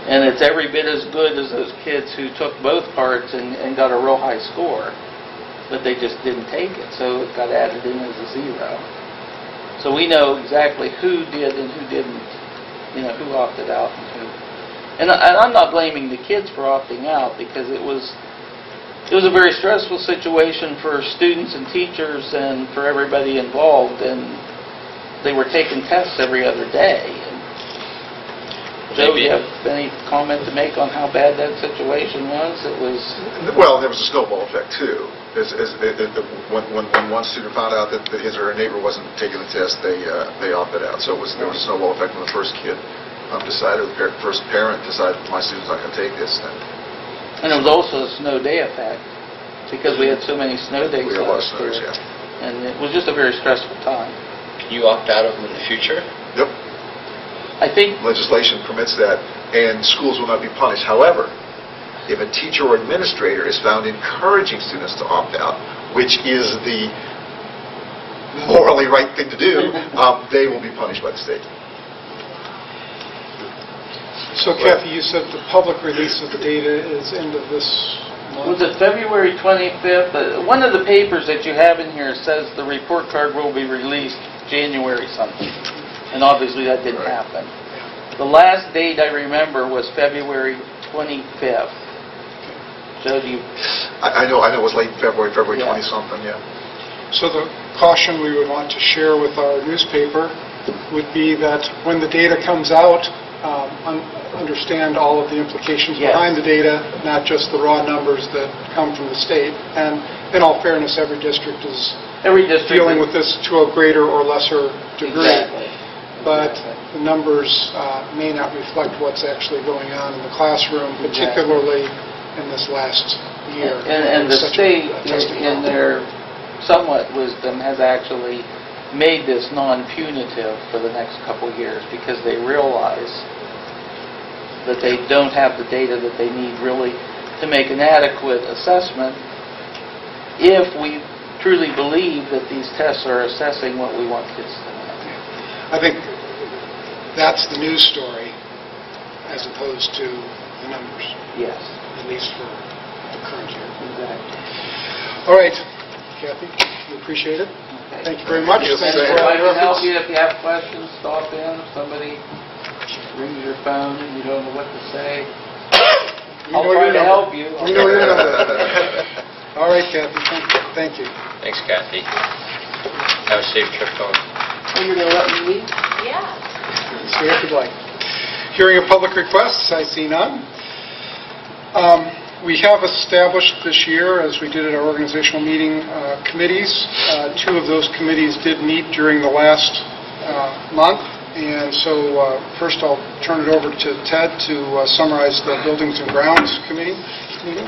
and it's every bit as good as those kids who took both parts and, and got a real high score, but they just didn't take it, so it got added in as a zero. So we know exactly who did and who didn't, you know, who opted out and who. And I- and I'm not blaming the kids for opting out, because it was, it was a very stressful situation for students and teachers and for everybody involved, and they were taking tests every other day. And Joe, Maybe- you have any comment to make on how bad that situation was? It was, Well, there was a snowball effect, too. As- as- it- it- When when when one student found out that that his or her neighbor wasn't taking the test, they uh, they opted out. So it was, there was a snowball effect when the first kid um, decided, the first parent decided, my student's not going to take this, and and it was also a snow day effect, because we had so many snow days we had a lot of last snows, year. yeah. And it was just a very stressful time. You opt out of them in the future? Yep, I think legislation permits that, and schools will not be punished. However, if a teacher or administrator is found encouraging students to opt out, which is the morally right thing to do, um, they will be punished by the state. So Kathy, you said the public release of the data is end of this month? Was it February 25th? Uh, One of the papers that you have in here says the report card will be released January something, and obviously that didn't Right. happen. The last date I remember was February 25th. Joe, do you, I I know, I know it was late February, February Yeah. 20-something, yeah. So the caution we would want to share with our newspaper would be that when the data comes out, um, un- understand all of the implications Yes. behind the data, not just the raw numbers that come from the state. And in all fairness, every district is every district... dealing with this to a greater or lesser degree. Exactly. But the numbers uh, may not reflect what's actually going on in the classroom, particularly in this last year. And, and the Such a state, in- in their somewhat wisdom, has actually made this non-punitive for the next couple years because they realize that they don't have the data that they need really to make an adequate assessment if we truly believe that these tests are assessing what we want kids to know. I think that's the news story as opposed to the numbers, Yes, at least for the current year. exactly. All right, Kathy, we appreciate it. Okay. Thank you very much. Yes, Thanks thank for you. all If I your help you, if you have questions, stop in. If somebody rings your phone and you don't know what to say, We I'll know try to number. help you. We know your number. All right, Kathy, thank you. Thank you. Thanks, Kathy. Have a safe trip home. Oh, you're gonna let me leave? Yeah. Stay if you'd like. Hearing of public requests, I see none. Um, We have established this year, as we did at our organizational meeting, uh, committees. Uh, Two of those committees did meet during the last uh, month, and so uh, first I'll turn it over to Ted to uh, summarize the Buildings and Grounds Committee meeting.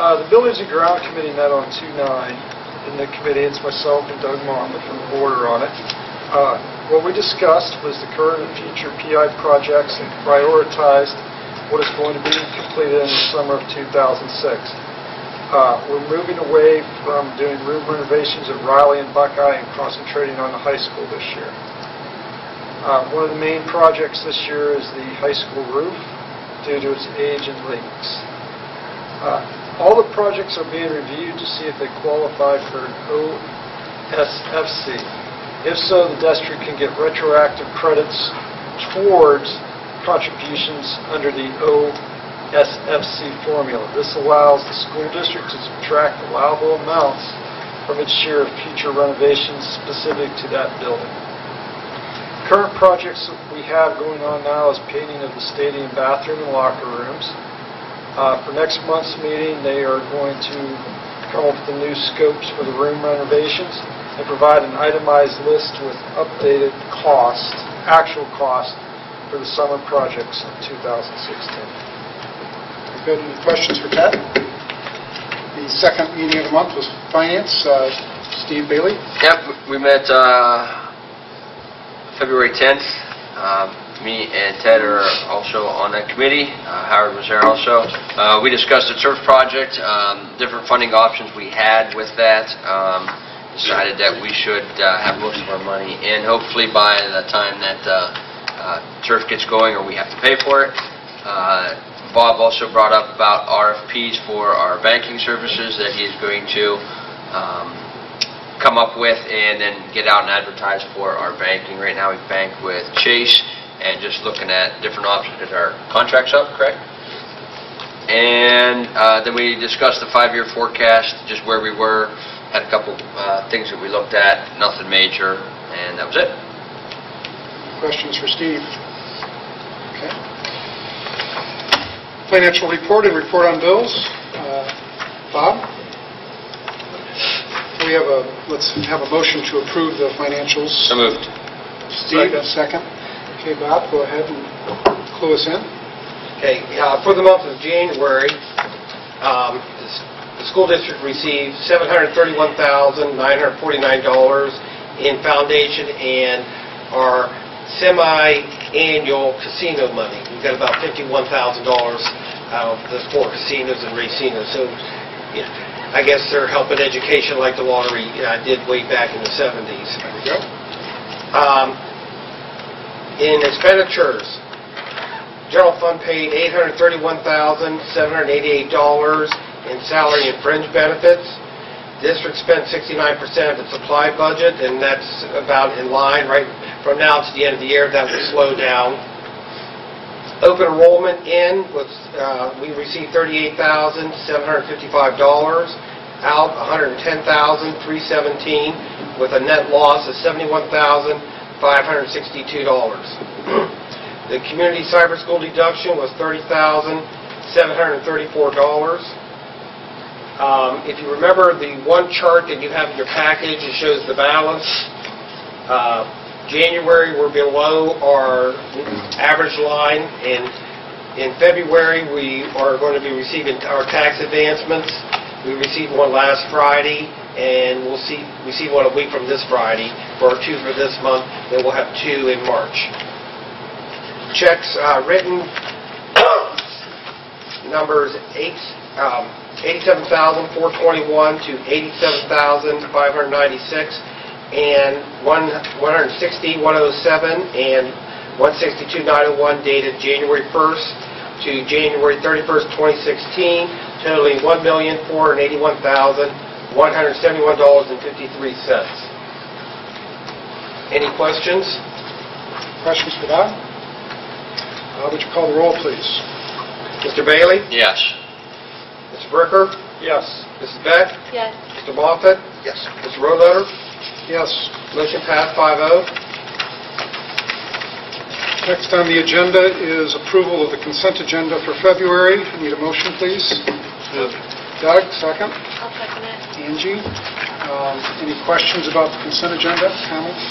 Uh, The Buildings and Ground Committee met on 2/9. In the committee, it's myself and Doug Moffett from the board on it. Uh, What we discussed was the current and future PI projects and prioritized what is going to be completed in the summer of 2006. Uh, We're moving away from doing room renovations at Reilly and Buckeye and concentrating on the high school this year. Uh, One of the main projects this year is the high school roof due to its age and leaks. Uh, All the projects are being reviewed to see if they qualify for an OSFC. If so, the district can get retroactive credits towards contributions under the OSFC formula. This allows the school district to subtract allowable amounts from its share of future renovations specific to that building. Current projects that we have going on now is painting of the stadium bathroom and locker rooms. Uh, For next month's meeting, they are going to come up with the new scopes for the room renovations and provide an itemized list with updated cost, actual cost for the summer projects in 2016. Very Good. Any questions for Ted? The second meeting of the month was Finance. Uh, Steve Bailey. Yep, we met uh, February 10th. Um, Me and Ted are also on that committee. Uh, Howard was there also. Uh, We discussed the turf project, um, different funding options we had with that. Um, Decided that we should uh, have most of our money in, hopefully by the time that uh, uh, turf gets going or we have to pay for it. Uh, Bob also brought up about RFPs for our banking services that he's going to um, come up with and then get out and advertise for our banking. Right now, we bank with Chase and just looking at different options. Is our contracts up, correct? And uh, then we discussed the five-year forecast, just where we were, had a couple uh, things that we looked at, nothing major, and that was it. Questions for Steve? Okay. Financial report and report on bills. Uh, Bob? We have a, let's have a motion to approve the financials. So moved. Steve, a second. Okay, Bob, go ahead and clue us in. Okay, uh, for the month of January, um, the school district received $731,949 in foundation and our semi-annual casino money. We've got about $51,000 out of the four casinos and racinos. So, you know, I guess they're helping education like the lottery uh, did way back in the 70s. There we go. Um, In expenditures, general fund paid $831,788 in salary and fringe benefits. District spent 69% of its supply budget, and that's about in line, right from now to the end of the year, that will slow down. Open enrollment in was, uh, we received $38,755, out 110,317, with a net loss of $71,562. The community cyber school deduction was $30,734. Um, If you remember the one chart that you have in your package, it shows the balance. Uh, January, we're below our average line, and in February, we are going to be receiving our tax advancements. We received one last Friday, and we'll see, receive one a week from this Friday for two for this month, then we'll have two in March. Checks uh, written, numbers eight, um, 87,421 to 87,596, and one 160, 107, and 162, 901 dated January 1st to January 31st, 2016, totaling $1,481,171.53. Any questions? Questions for Bob? Bob, uh, would you call the roll, please? Mr. Bailey? Yes. Mr. Bricker? Yes. Mrs. Beck? Yes. Mr. Moffett? Yes. Mr. Roederer? Yes. Motion passed oh. 5-0. Next on the agenda is approval of the consent agenda for February. I Need a motion, please? Doug, second. I'll second it. Angie, um, any questions about the consent agenda, comments?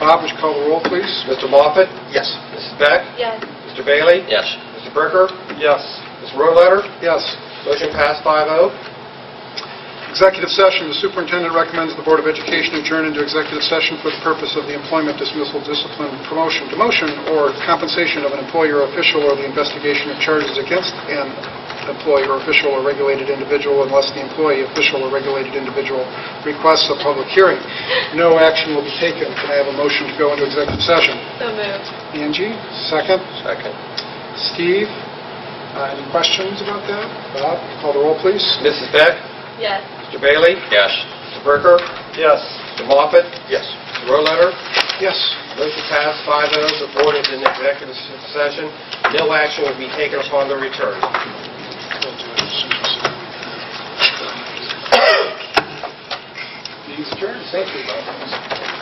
Bob, would you call the roll, please? Mr. Moffett? Yes. Mrs. Beck? Yes. Mr. Bailey? Yes. Mr. Bricker? Yes. Mr. Roederer? Yes. Motion passed oh. 5-0. Executive session, the superintendent recommends the Board of Education adjourn into executive session for the purpose of the employment dismissal, discipline, promotion, demotion, or compensation of an employee or official or the investigation of charges against an employee or official or regulated individual unless the employee, official, or regulated individual requests a public hearing. No action will be taken. Can I have a motion to go into executive session? So moved. Angie, second. Second. Steve, uh, any questions about that? Bob, call the roll, please. Mrs. Beck? Yes. Mr. Bailey? Yes. Mr. Bricker? Yes. Mr. Moffett? Yes. Mr. Roederer? Yes. Motion passed 5-0. The board is in executive session. No action will be taken upon the return. Meeting's adjourned. Thank you, Bob.